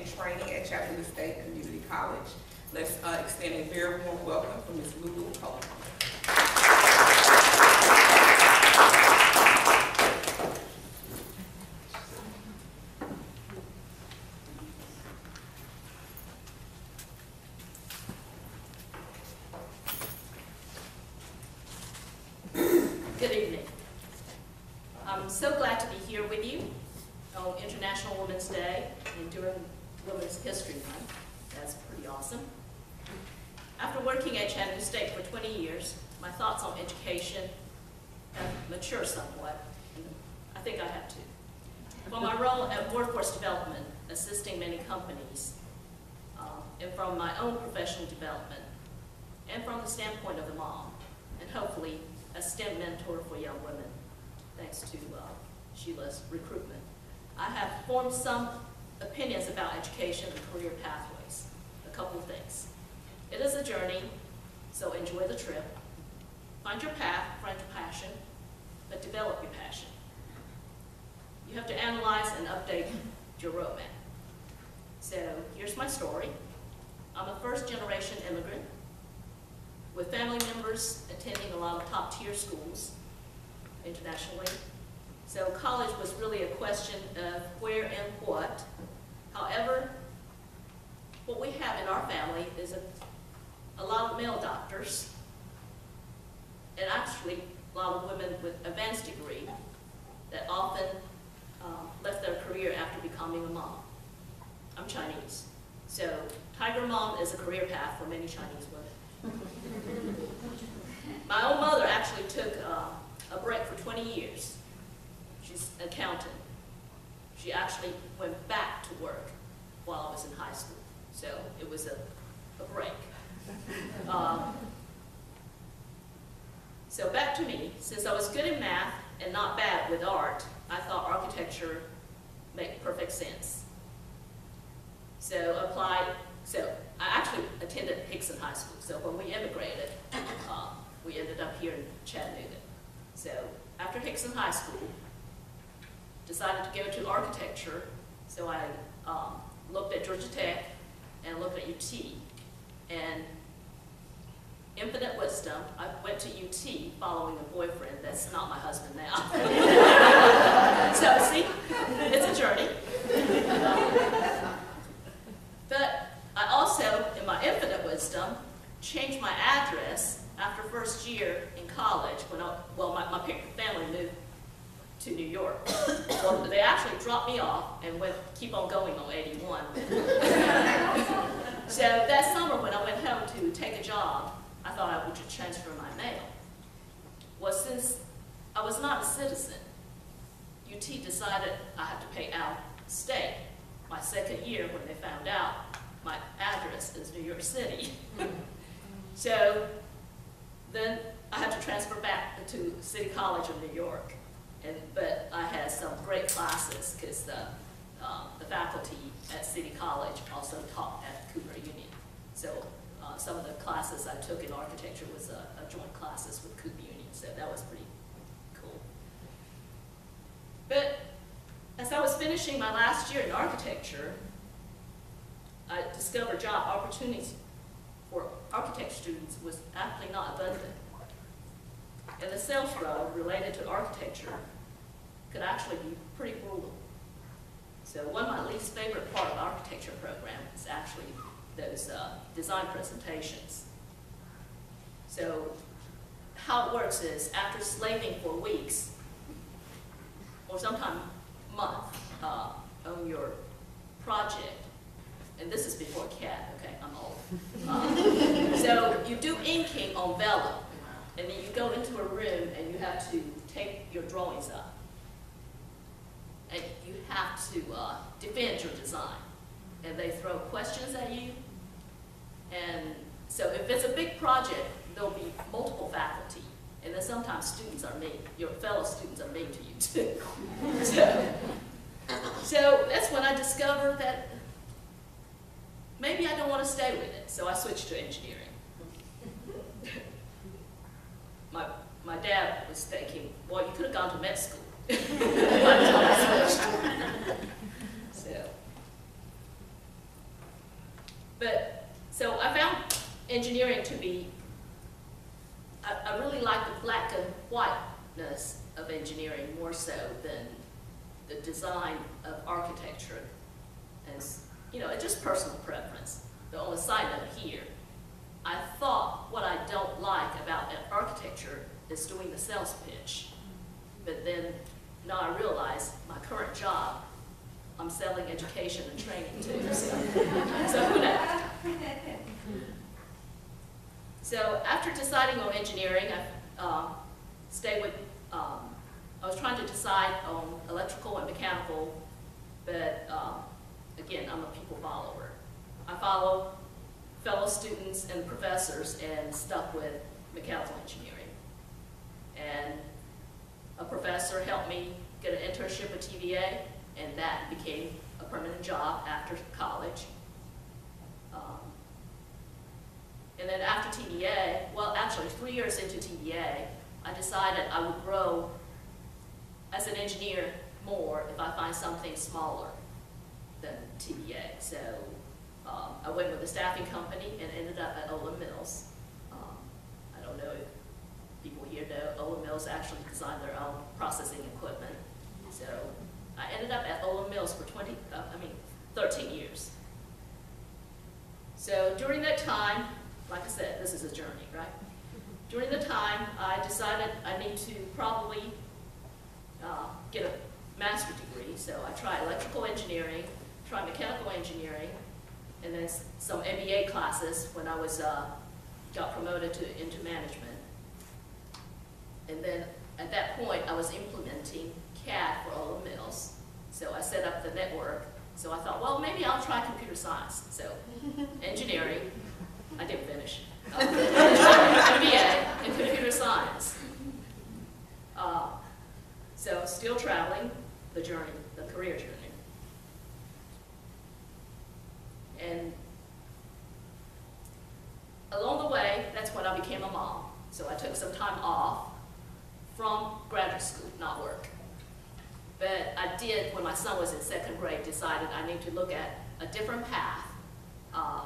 and Training at Chattanooga State Community College. Let's uh, extend a very warm welcome for Ms. Lulu Copeland. Good evening. I'm so glad to be here with you on International Women's Day and during Women's History Month. That's pretty awesome. After working at Chattanooga State for 20 years, my thoughts on education have matured somewhat. I think I have to. From my role at workforce development, assisting many companies, um, and from my own professional development, and from the standpoint of the mom, and hopefully a STEM mentor for young women, thanks to uh, Sheila's recruitment. I have formed some opinions about education and career pathways. A couple of things. It is a journey, so enjoy the trip. Find your path, find your passion, but develop your passion. You have to analyze and update your roadmap. So here's my story. I'm a first generation immigrant with family members attending a lot of top tier schools internationally. So college was really a question of where and what. However, what we have in our family is a, a lot of male doctors and actually a lot of women with advanced degree that often um, left their career after becoming a mom. I'm Chinese. So Tiger Mom is a career path for many Chinese women. My own mother actually took uh, a break for 20 years. She's an accountant. She actually went back to work while I was in high school. So it was a, a break. Um, so back to me. Since I was good in math and not bad with art, I thought architecture made perfect sense. So applied, so I actually attended Hixson High School. So when we immigrated, uh, we ended up here in Chattanooga. So after Hixson High School, decided to go to architecture. So I um, looked at Georgia Tech and looked at UT. And infinite wisdom, I went to UT following a boyfriend that's not my husband now. so see, it's a journey. But I also, in my infinite wisdom, changed my address after first year in college when I, well, my, my family moved to New York. well, they actually dropped me off and went, keep on going on 81. so that summer when I went home to take a job, thought I would transfer my mail. Well, since I was not a citizen, UT decided I had to pay out state my second year when they found out my address is New York City. so then I had to transfer back to City College of New York. And, but I had some great classes because the, um, the faculty at City College also taught at Cooper Union. So uh, some of the classes I took in architecture was a, joint classes with Cooper Union, so that was pretty cool. But as I was finishing my last year in architecture, I discovered job opportunities for architect students was actually not abundant. And the sales role related to architecture could actually be pretty brutal. So one of my least favorite part of architecture program is actually those uh, design presentations. So how it works is after slaving for weeks, or sometime month, uh, on your project, and this is before CAD, okay, I'm old. Uh, so you do inking on vellum, and then you go into a room and you have to take your drawings up. And you have to uh, defend your design. And they throw questions at you. And so if it's a big project, there'll be multiple faculty, and then sometimes students are made, your fellow students are made to you too. so, so that's when I discovered that maybe I don't want to stay with it, so I switched to engineering. my, my dad was thinking, well, you could have gone to med school. so, but time I found engineering to be, I, I really like the black and whiteness of engineering more so than the design of architecture. And, you know, it's just personal preference. But on side note here, I thought what I don't like about architecture is doing the sales pitch. But then, now I realize my current job, I'm selling education and training too, so, so who knows? So after deciding on engineering, I um, stayed with, um, I was trying to decide on electrical and mechanical, but um, again, I'm a people follower. I follow fellow students and professors and stuck with mechanical engineering. And a professor helped me get an internship at TVA, and that became a permanent job after college. Um, and then after TVA, well, actually, three years into TVA, I decided I would grow as an engineer more if I find something smaller than TVA. So um, I went with a staffing company and ended up at Olan Mills. Um, I don't know if people here know, Olan Mills actually designed their own processing equipment. So I ended up at Olan Mills for 20, uh, I mean, 13 years. So during that time, like I said, this is a journey, right? During the time, I decided I need to probably uh, get a master's degree. So I tried electrical engineering, tried mechanical engineering, and then some MBA classes when I was, uh, got promoted to, into management. And then at that point, I was implementing CAD for all the Mills. So I set up the network. So I thought, well, maybe I'll try computer science. So engineering, I didn't finish. Uh, MBA in computer science. Uh, so still traveling the journey, the career journey. And along the way, that's when I became a mom. So I took some time off from graduate school, not work. But I did, when my son was in second grade, decided I need to look at a different path. Uh,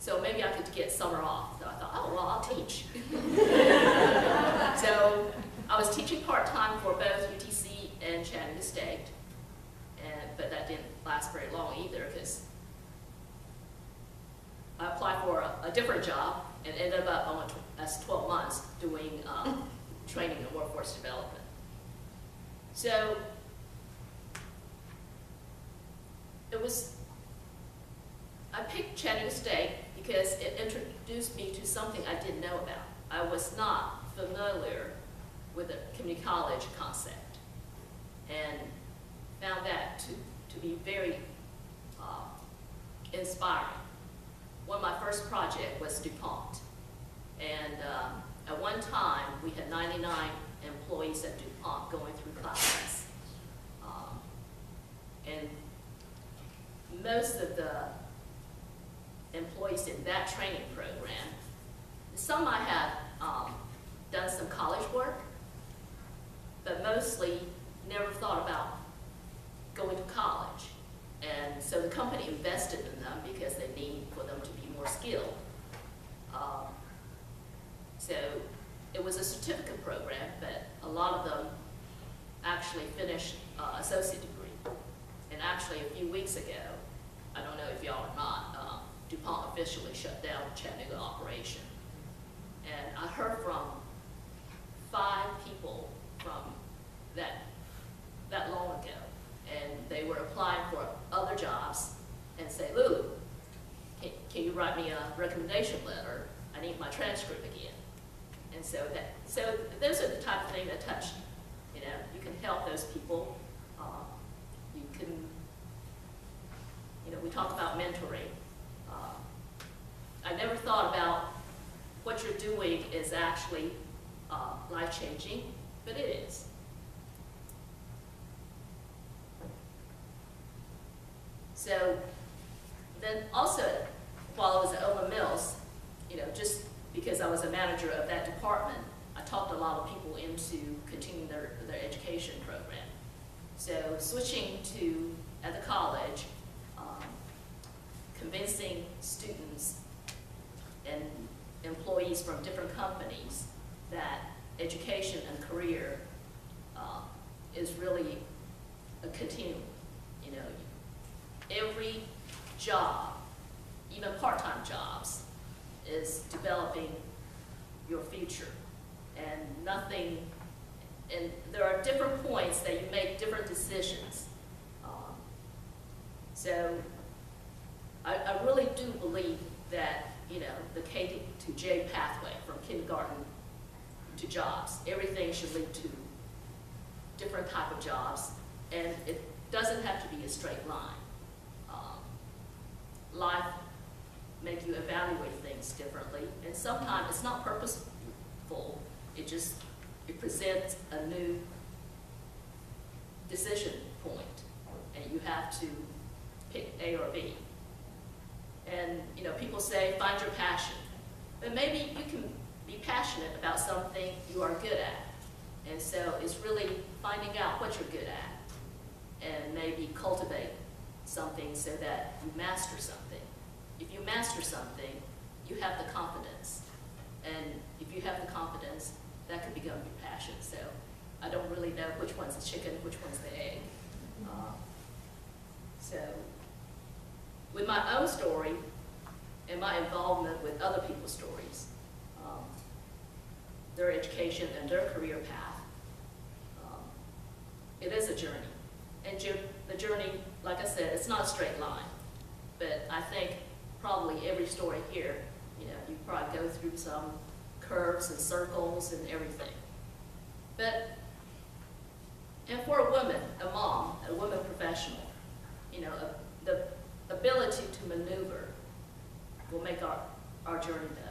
so maybe I could get summer off. So I thought, oh, well, I'll teach. so I was teaching part-time for both UTC and Chattanooga State. And, but that didn't last very long either because I applied for a, a different job and ended up tw- as 12 months doing um, training and workforce development. So it was, I picked Chattanooga State because it introduced me to something I didn't know about. I was not familiar with the community college concept and found that to, to be very uh, inspiring. One of my first project was DuPont. And um, at one time, we had 99 employees at DuPont going through classes. Um, and most of the employees in that training program, some might have um, done some college work, but mostly never thought about going to college. So the company invested in them because they need for them to be more skilled. Um, so it was a certificate program, but a lot of them actually finished uh, associate degree. And actually, a few weeks ago, I don't know if y'all are not, um, DuPont officially shut down Chattanooga operation. And I heard from five people from that, that long ago. And they were applying for other jobs and say, Lulu, can, can you write me a recommendation letter? I need my transcript again. And so that, so those are the type of thing that touch, you know, you can help those people. Um, you can, you know, we talk about mentoring. Uh, I never thought about what you're doing is actually uh, life-changing, but it is. So then also, while I was at Olan Mills, you know, just because I was a manager of that department, I talked a lot of people into continuing their, their education program. So switching to, at the college, convincing students and employees from different companies that education and career uh, is really a continuum. You know, every job, even part-time jobs, is developing your future. And nothing, and there are different points that you make different decisions. Um, So I, I really do believe that, you know, the K to J pathway from kindergarten to jobs, everything should to different type of jobs, and it doesn't have to be a straight line. Um, Life make you evaluate things differently, and sometimes it's not purposeful, it just, it presents a new decision point, and you have to pick A or B. And, you know, people say, find your passion. But maybe you can be passionate about something you are good. And so it's really finding out what you're good at and maybe cultivate something so that you master something. If you master something, you have the confidence. And if you have the confidence, that could become your passion. So I don't really know which one's the chicken, which one's the egg. Uh, So with my own story and my involvement with other people's stories, um, their education and their career path, it is a journey. And the journey, like I said, it's not a straight line. But I think probably every story here, you know, you probably go through some curves and circles and everything. But, and for a woman, a mom, a woman professional, you know, a- the ability to maneuver will make our, our journey better.